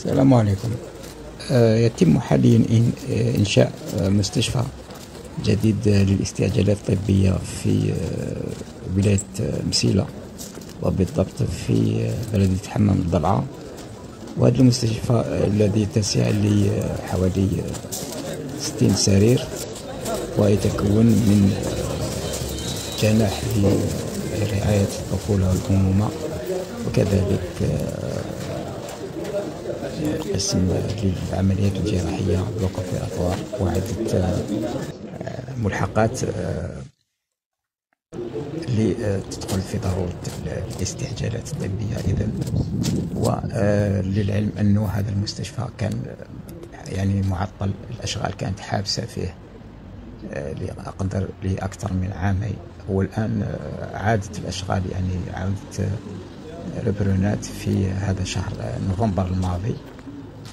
السلام عليكم. آه، يتم حاليا آه، إنشاء آه، مستشفى جديد للاستعجالات الطبية في ولاية مسيلة وبالضبط في بلدية حمام الضلعة. وهذا المستشفى الذي يتسع لحوالي 60 سرير ويتكون من جناح لرعاية الطفولة والأمومة. وكذلك قسم للعمليات الجراحية بوقف الأطوار وعدة آه، ملحقات آه، اللي آه، تدخل في ضرورة الاستعجالات الطبية إذا وللعلم أنه هذا المستشفى كان يعني معطل الأشغال كانت حابسة فيه لأقدر لأكثر من عامين والآن عادت الأشغال يعني عادت ريبرونات في هذا شهر آه، نوفمبر الماضي.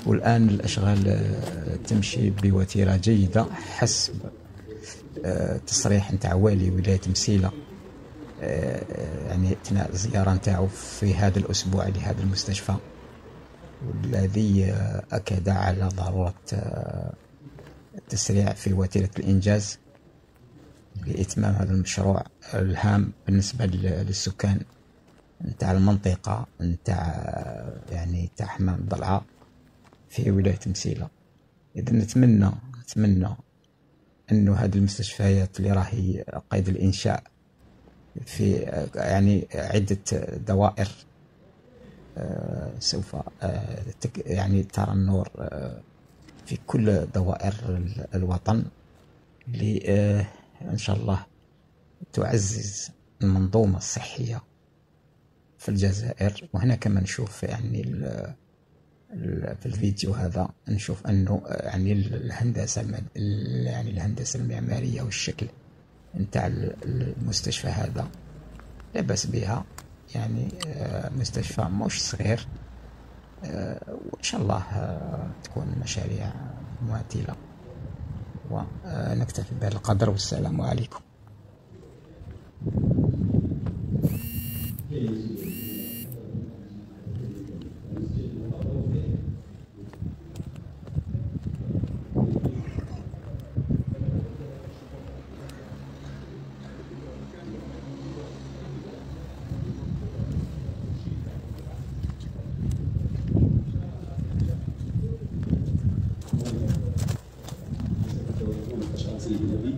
والآن الأشغال آه، تمشي بوتيرة جيدة حسب آه، تصريح نتاع والي ولاية مسيلة. آه، يعني أثناء الزيارة نتاعو في هذا الأسبوع لهذا المستشفى. والذي آه، أكد على ضرورة آه، التسريع في وتيرة الإنجاز لإتمام هذا المشروع الهام بالنسبة لل- للسكان. نتاع المنطقة نتاع يعني تاع حمام ضلعة في ولاية مسيلة. إذا نتمنى نتمنى أنه هذه المستشفيات اللي راهي قيد الإنشاء في يعني عدة دوائر آه، سوف آه، يعني ترى النور آه، في كل دوائر ال- الوطن آه، إن شاء الله تعزز المنظومة الصحية. في الجزائر. وهنا كما نشوف يعني في الفيديو هذا نشوف أنه آه، يعني ال- الهندسة يعني الهندسة المعمارية والشكل نتاع ال- المستشفى هذا. لا بأس بها. يعني آه، مستشفى مش صغير. آه، وإن شاء الله تكون مشاريع مماثله ونكتفي بهذا القدر. والسلام عليكم. 自己的努力。